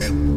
Thank